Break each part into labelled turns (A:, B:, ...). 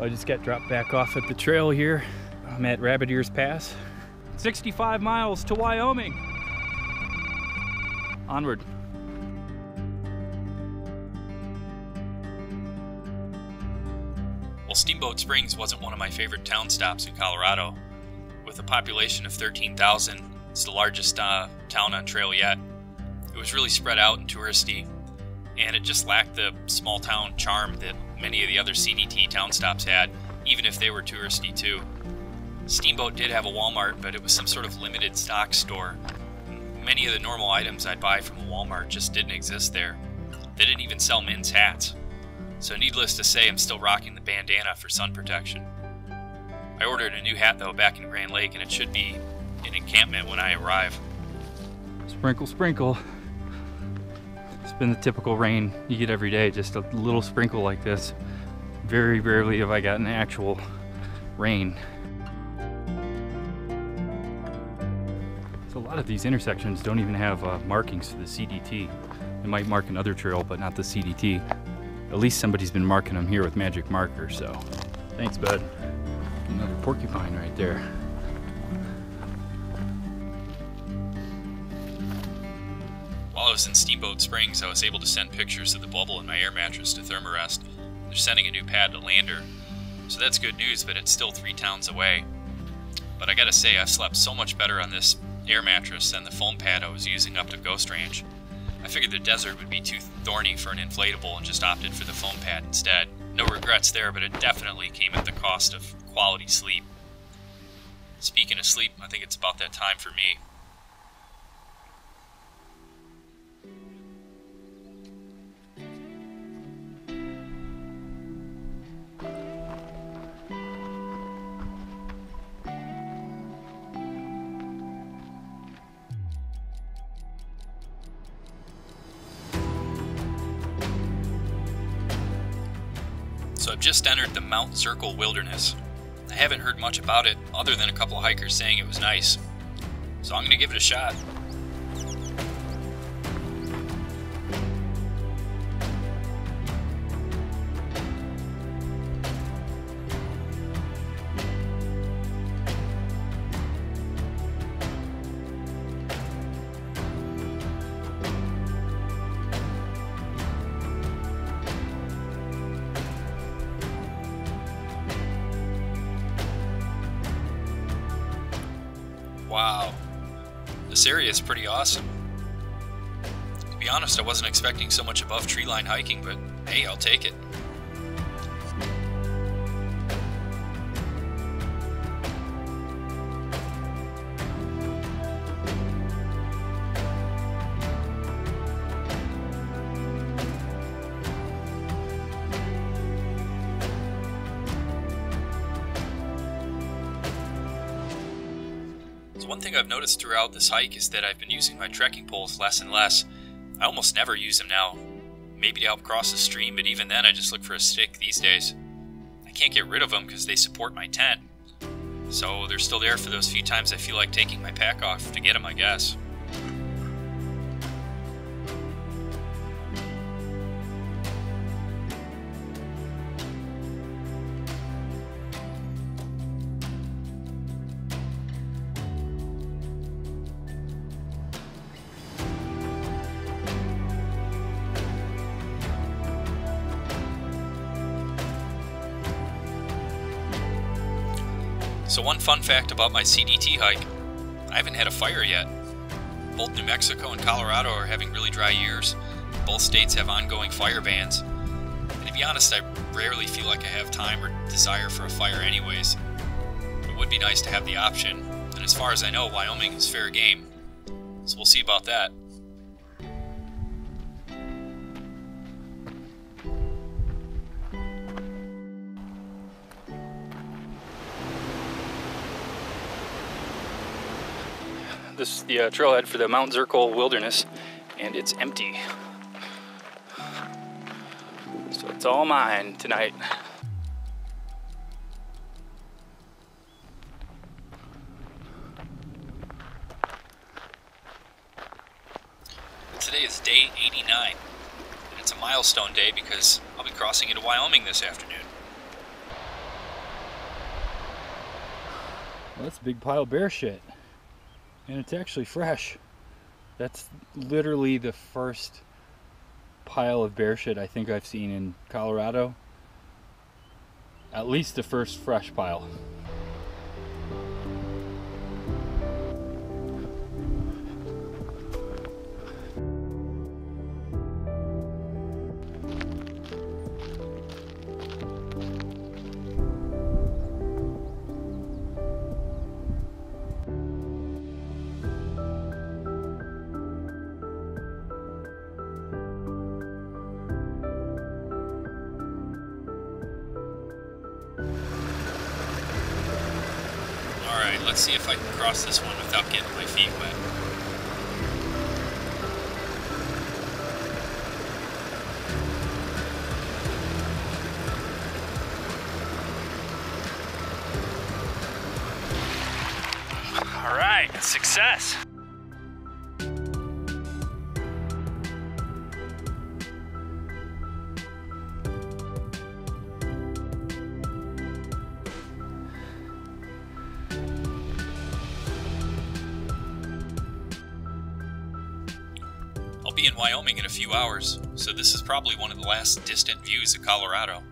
A: I just got dropped back off at the trail here. I'm at Rabbit Ears Pass. 65 miles to Wyoming. Onward.
B: Well, Steamboat Springs wasn't one of my favorite town stops in Colorado. With a population of 13,000, it's the largest uh, town on trail yet. It was really spread out and touristy, and it just lacked the small town charm that many of the other CDT town stops had, even if they were touristy too. Steamboat did have a Walmart, but it was some sort of limited stock store. Many of the normal items I'd buy from a Walmart just didn't exist there. They didn't even sell men's hats. So, needless to say, I'm still rocking the bandana for sun protection. I ordered a new hat though back in Grand Lake, and it should be in encampment when I arrive.
A: Sprinkle, sprinkle. It's the typical rain you get every day, just a little sprinkle like this. Very rarely have I gotten actual rain. So a lot of these intersections don't even have uh, markings for the CDT. They might mark another trail, but not the CDT. At least somebody's been marking them here with magic markers, so thanks, bud. Another porcupine right there.
B: I was in Steamboat Springs, I was able to send pictures of the bubble in my air mattress to Thermarest. They're sending a new pad to Lander, so that's good news, but it's still three towns away. But I gotta say, I've slept so much better on this air mattress than the foam pad I was using up to Ghost Ranch. I figured the desert would be too thorny for an inflatable and just opted for the foam pad instead. No regrets there, but it definitely came at the cost of quality sleep. Speaking of sleep, I think it's about that time for me. Just entered the Mount Zirkel Wilderness. I haven't heard much about it other than a couple hikers saying it was nice. So I'm going to give it a shot. This area is pretty awesome. To be honest, I wasn't expecting so much above tree line hiking, but hey, I'll take it. One thing I've noticed throughout this hike is that I've been using my trekking poles less and less. I almost never use them now. Maybe to help cross the stream, but even then I just look for a stick these days. I can't get rid of them because they support my tent. So they're still there for those few times I feel like taking my pack off to get them, I guess. So, one fun fact about my CDT hike I haven't had a fire yet. Both New Mexico and Colorado are having really dry years. Both states have ongoing fire bans. And to be honest, I rarely feel like I have time or desire for a fire, anyways. It would be nice to have the option, and as far as I know, Wyoming is fair game. So, we'll see about that.
A: This is the uh, trailhead for the Mount Zirkel Wilderness, and it's empty. So it's all mine tonight.
B: Today is day 89, and it's a milestone day because I'll be crossing into Wyoming this afternoon.
A: Well, that's a big pile of bear shit. And it's actually fresh. That's literally the first pile of bear shit I think I've seen in Colorado. At least the first fresh pile.
B: Let's see if I can cross this one without getting my feet wet. Alright, success! Be in Wyoming in a few hours, so this is probably one of the last distant views of Colorado.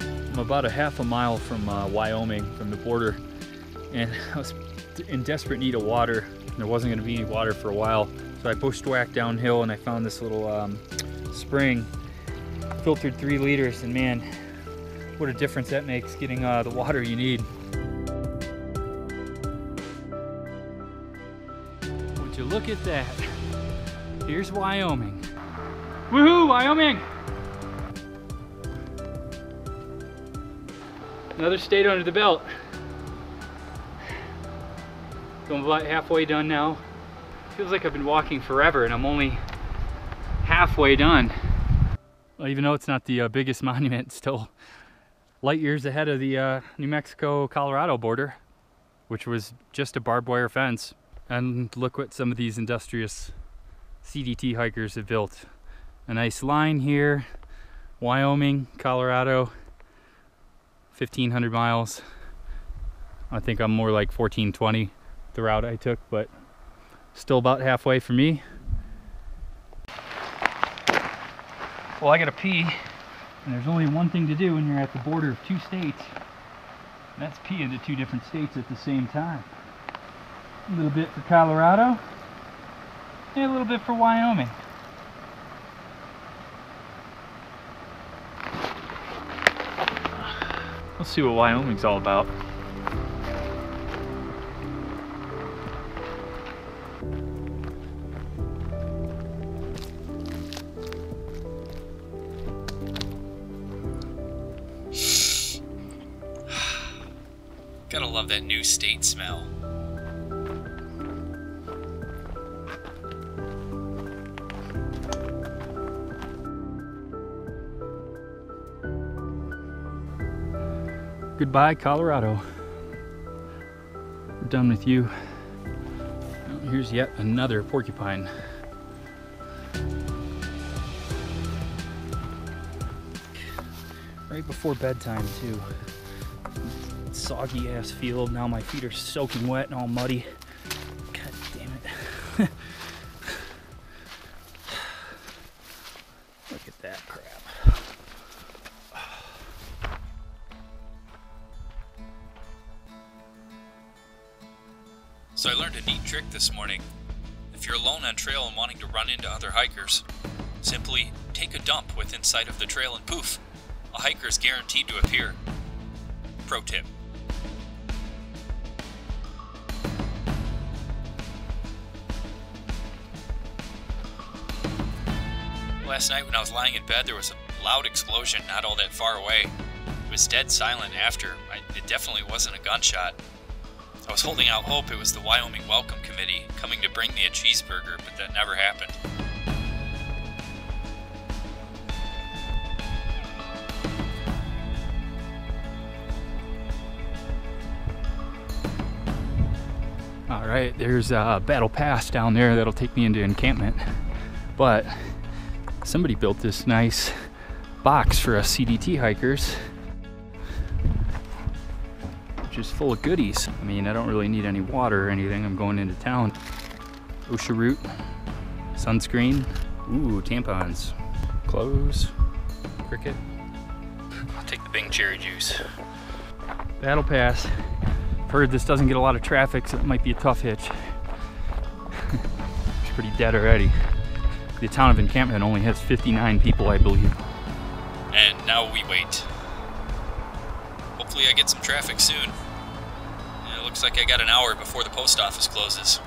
A: I'm about a half a mile from uh, Wyoming, from the border, and I was in desperate need of water. There wasn't going to be any water for a while, so I bushwhacked downhill and I found this little um, spring, filtered three liters, and man, what a difference that makes getting uh, the water you need. Would you look at that? Here's Wyoming. Woohoo, Wyoming! Another state under the belt. So I'm about halfway done now. Feels like I've been walking forever and I'm only halfway done. Well, even though it's not the uh, biggest monument, still light years ahead of the uh, New Mexico-Colorado border, which was just a barbed wire fence. And look what some of these industrious CDT hikers have built. A nice line here, Wyoming, Colorado, 1500 miles. I think I'm more like 1420 the route I took, but still about halfway for me. Well, I gotta pee, and there's only one thing to do when you're at the border of two states. And that's pee into two different states at the same time. A little bit for Colorado, and a little bit for Wyoming. Let's see what Wyoming's all about.
B: Gotta love that new state smell.
A: Goodbye, Colorado. We're done with you. Here's yet another porcupine. Right before bedtime, too. Soggy ass field. Now my feet are soaking wet and all muddy. God damn it. Look at that crap.
B: So I learned a neat trick this morning. If you're alone on trail and wanting to run into other hikers, simply take a dump within sight of the trail and poof, a hiker is guaranteed to appear. Pro tip. Last night when I was lying in bed, there was a loud explosion not all that far away. It was dead silent after. I, it definitely wasn't a gunshot. I was holding out hope it was the Wyoming Welcome Committee coming to bring me a cheeseburger, but that never happened.
A: All right, there's a battle pass down there that'll take me into encampment. But somebody built this nice box for us CDT hikers, which is full of goodies. I mean, I don't really need any water or anything. I'm going into town. OSHA root, sunscreen, ooh, tampons, clothes, cricket. I'll take the Bing cherry juice. Battle Pass. I've Heard this doesn't get a lot of traffic, so it might be a tough hitch. it's pretty dead already. The town of Encampment only has 59 people, I believe.
B: And now we wait. Hopefully, I get some traffic soon. It looks like I got an hour before the post office closes.